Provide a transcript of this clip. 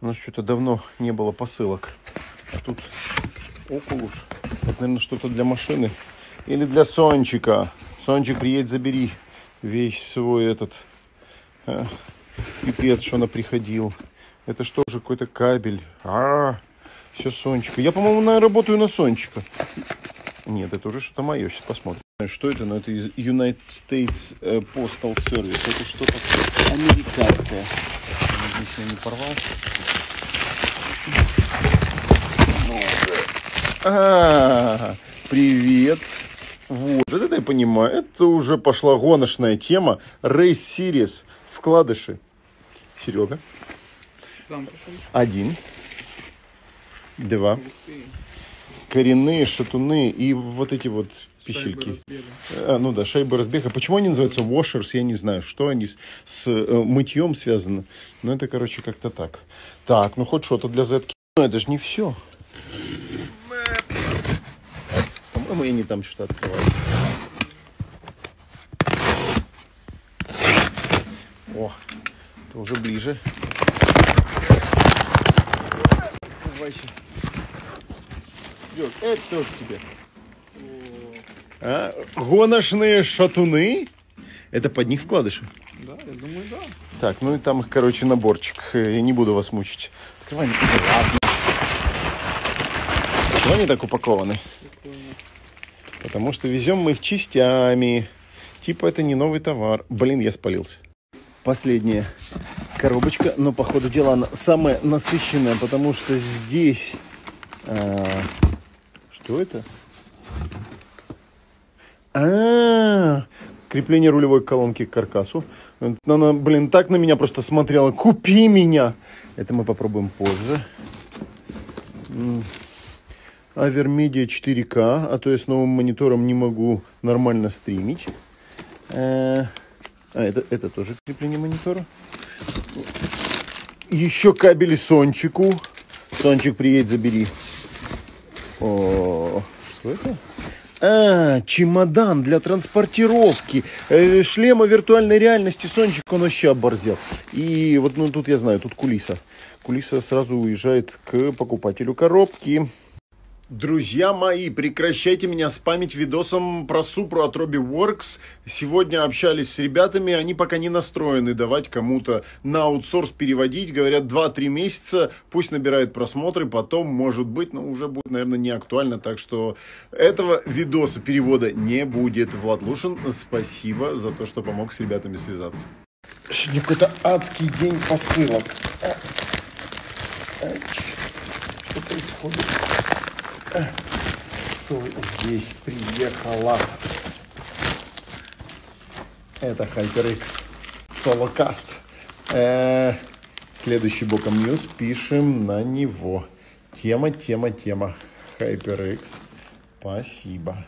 У нас что-то давно не было посылок. А тут Окулус. Это, наверное, что-то для машины. Или для Сончика. Сончик, приедь, забери весь свой этот а, пипец, что она приходил. Это что же, какой-то кабель. А, все Сончика. Я, по-моему, на, работаю на Сончика. Нет, это уже что-то мое. Сейчас посмотрим. Что это? Ну, это из United States э, Postal Service. Это что-то американское. Я не порвал. А, привет. Вот, это я понимаю. Это уже пошла гоночная тема. Race Series. Вкладыши. Серега. Один. Два. Коренные, шатуны и вот эти вот пищельки. А, ну да, шайбы разбега. Почему они называются washers, я не знаю. Что они с, с э, мытьем связаны. Но это, короче, как-то так. Так, ну хоть что-то для Z. Но это же не все. По-моему, я не там что-то открываю. О, это уже ближе. Давайся. Серег, это тоже тебе. А, гоночные шатуны. Это под них вкладыши. Да, я думаю, да. Так, ну и там, короче, наборчик. Э, Я не буду вас мучить. Открывай, ладно. Почему они так упакованы? Прикольно. Потому что везем мы их частями. Типа это не новый товар. Блин, я спалился. Последняя коробочка, но по ходу дела она самая насыщенная, потому что здесь... а, что это? А, крепление рулевой колонки к каркасу. Она, блин, так на меня просто смотрела. Купи меня! Это мы попробуем позже. Авермедиа 4К, а то я с новым монитором не могу нормально стримить. Э, А, это, это тоже крепление монитора. Еще кабели Сончику. Сончик, приедь, забери. О, что это? А, чемодан для транспортировки. Э, шлема виртуальной реальности Сончик, он вообще оборзел. И вот ну, тут я знаю, тут кулиса. Кулиса сразу уезжает к покупателю коробки. Друзья мои, прекращайте меня спамить видосом про Супру от Robbie Works. Сегодня общались с ребятами, они пока не настроены давать кому-то на аутсорс переводить. Говорят, 2-3 месяца, пусть набирает просмотры, потом, может быть, но уже будет, наверное, не актуально. Так что этого видоса перевода не будет. Влад Лушин, спасибо за то, что помог с ребятами связаться. Сегодня какой-то адский день посылок. Что происходит? Что здесь приехало. Это HyperX Solocast. Э, следующий боком News пишем на него. Тема, тема, тема. HyperX. Спасибо.